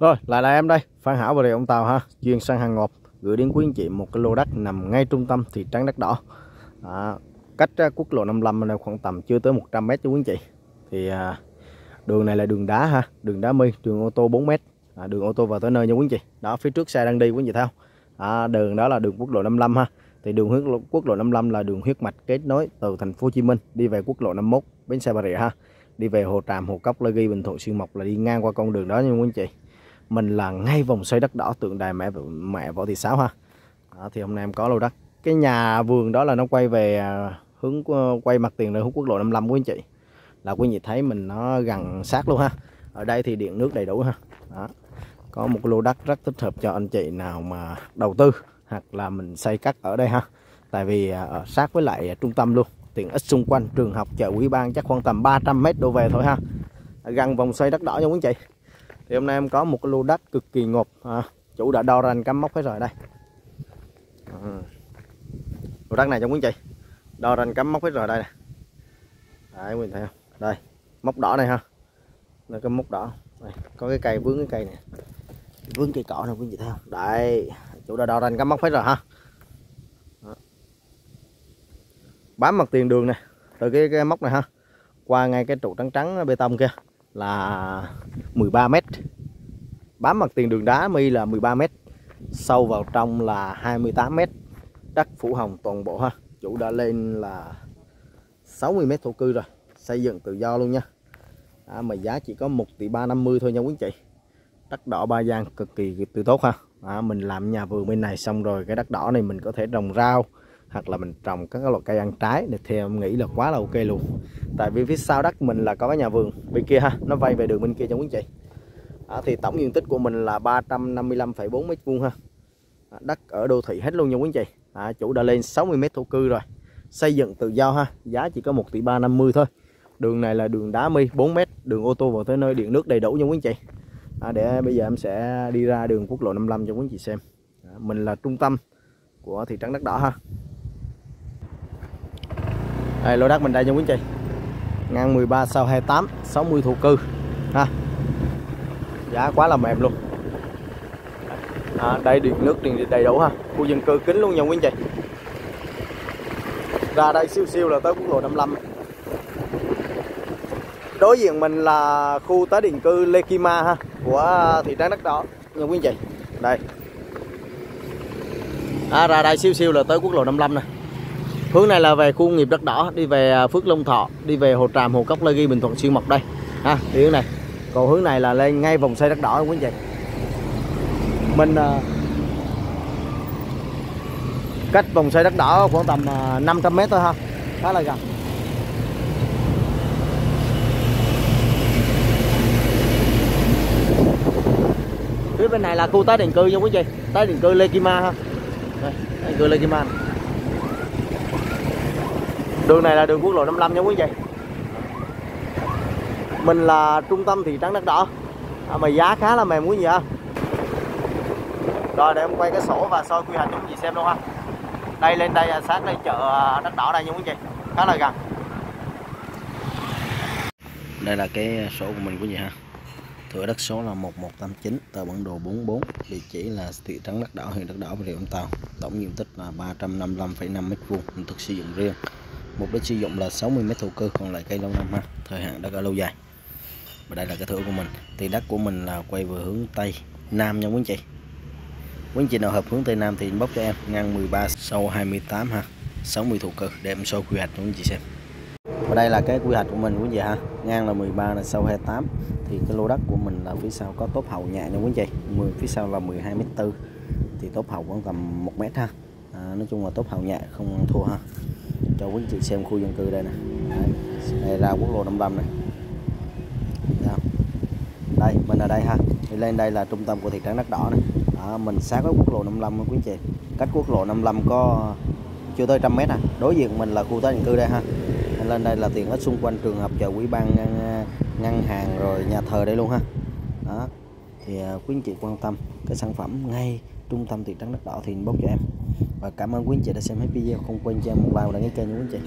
Rồi, lại là em đây, Phan Hảo và Rìa ông Tàu ha, chuyên sang hàng ngọt gửi đến quý anh chị một cái lô đất nằm ngay trung tâm thị trấn Đất Đỏ. À, cách à, quốc lộ 55 này khoảng tầm chưa tới 100 m cho quý anh chị. Thì à, đường này là đường đá ha, đường đá mi, đường ô tô 4 m. À, đường ô tô vào tới nơi nha quý anh chị. Đó phía trước xe đang đi quý anh chị thấy không? À, đường đó là đường quốc lộ 55 ha. Thì đường huyết quốc lộ 55 là đường huyết mạch kết nối từ thành phố Hồ Chí Minh đi về quốc lộ 51 bến xe Bà Rịa ha. Đi về Hồ Tràm, Hồ Cốc, La Ghi, Bình Thuận, Xuyên Mộc là đi ngang qua con đường đó nha quý anh chị mình là ngay vòng xoay đất đỏ tượng đài mẹ mẹ võ thị sáu ha. Đó, thì hôm nay em có lô đất cái nhà vườn đó là nó quay về à, hướng quay mặt tiền là hướng quốc lộ 55 của anh chị. Là quý vị thấy mình nó gần sát luôn ha. Ở đây thì điện nước đầy đủ ha. Đó. có một lô đất rất thích hợp cho anh chị nào mà đầu tư hoặc là mình xây cắt ở đây ha. Tại vì à, ở sát với lại trung tâm luôn. Tiện ích xung quanh trường học chợ quý ban chắc khoảng tầm 300 mét đổ về thôi ha. Gần vòng xoay đất đỏ nha quý anh chị thì hôm nay em có một cái lô đất cực kỳ ngọt à, chủ đã đo ranh cắm móc hết rồi đây. À. lô đất này cho quý chị đo ranh cắm móc hết rồi đây nè. Đấy quý thấy không? Đây móc đỏ này ha. Đây cái móc đỏ. Đây, có cái cây vướng cái cây này vướng cây cỏ này quý vị thấy không? Đây chủ đã đo ranh cắm móc hết rồi ha. Đó. bám mặt tiền đường này từ cái, cái móc này ha qua ngay cái trụ trắng trắng bê tông kia là 13 m bám mặt tiền đường đá mi là 13 m sâu vào trong là 28 m đất phủ hồng toàn bộ ha. Chủ đã lên là 60 m thổ cư rồi xây dựng tự do luôn nha. À, mà giá chỉ có 1 tỷ 350 thôi nha quý chị. Đất đỏ ba giang cực kỳ từ tốt ha. À, mình làm nhà vườn bên này xong rồi cái đất đỏ này mình có thể trồng rau hoặc là mình trồng các loại cây ăn trái thì em nghĩ là quá là ok luôn. Tại vì phía sau đất mình là có cái nhà vườn bên kia ha nó vay về đường bên kia cho quý chị à, thì tổng diện tích của mình là 355,4 mét vuông ha. À, đất ở đô thị hết luôn nha quý chị à, chủ đã lên 60 mét thổ cư rồi. Xây dựng tự do ha giá chỉ có 1 tỷ 350 thôi. Đường này là đường đá mi 4 mét đường ô tô vào tới nơi điện nước đầy đủ nha quý chị à, để bây giờ em sẽ đi ra đường quốc lộ 55 cho quý chị xem. À, mình là trung tâm của thị trấn đất đỏ ha đây lô đất mình đây nha quý anh chị. Ngang 13 sau 28 60 thổ cư. Ha. Giá quá là mềm luôn. À, đây điện nước điện đầy đủ ha. Khu dân cư kính luôn nha quý anh chị. Ra đây siêu siêu là tới quốc lộ 55 đối diện mình là khu tái định cư Lê Lekima ha của thị trấn đất đỏ nha quý anh chị. Đây. À, ra đây siêu siêu là tới quốc lộ 55 này hướng này là về khu nghiệp đất đỏ đi về à, Phước Long Thọ đi về Hồ Tràm Hồ Cốc Lê Ghi Bình Thuận Xuyên Mộc đây. Ha đi hướng này. Còn hướng này là lên ngay vòng xoay đất đỏ quý anh chị. Mình à, cách vòng xoay đất đỏ khoảng tầm à, 500 mét thôi ha khá là gần. Phía bên này là khu tái định cư nha quý chị tái định cư Lê Kim ha. Đây, tái định cư Lê Kim này đường này là đường quốc lộ 55 nha quý vị. Mình là trung tâm thị trấn đất đỏ. À, mà giá khá là mềm quý vị ha rồi để em quay cái sổ và soi quy hoạch cho quý vị xem luôn ha. Đây lên đây à, sát đây chợ à, đất đỏ đây nha quý vị. Khá là gần. Đây là cái sổ của mình quý vị ha. Thửa đất số là 1189 tờ bản đồ 44 địa chỉ là thị trấn đất đỏ huyện đất đỏ và rịa vũng tàu. Tổng diện tích là 355,5 m2 hình thức sử dụng riêng mục đích sử dụng là 60 mét thổ cư còn lại cây lâu năm ha thời hạn đất ở lâu dài. Và đây là cái thửa của mình. Thì đất của mình là quay về hướng tây nam nha quý anh chị. Quý anh chị nào hợp hướng tây nam thì bóc cho em. Ngang 13 sâu 28 ha. 60 thổ cư. Để em soi quy hoạch cho quý anh chị xem. Và đây là cái quy hoạch của mình quý anh chị ha. Ngang là 13 là sâu 28 thì cái lô đất của mình là phía sau có tốt hậu nhà nha quý anh chị. 10 phía sau là 12 mét 4 thì tốt hậu khoảng tầm 1 mét ha. À, nói chung là tốt hậu nhà không thua ha cho quý chị xem khu dân cư đây nè. Đây, ra quốc lộ 55 này. Đây mình ở đây ha. Đi lên đây là trung tâm của thị trấn đất đỏ này đó, mình sát với quốc lộ 55 quý chị. Cách quốc lộ 55 có chưa tới trăm mét à. Đối diện mình là khu tái định cư đây ha. Lên đây là tiện ích xung quanh trường học chợ quỹ ban ngân, ngân hàng rồi nhà thờ đây luôn ha. Đó thì à, quý anh chị quan tâm cái sản phẩm ngay trung tâm thị trấn đất đỏ thì inbox cho em. Và cảm ơn quý anh chị đã xem hết video, không quên cho em một like và đăng ký kênh của quý anh chị.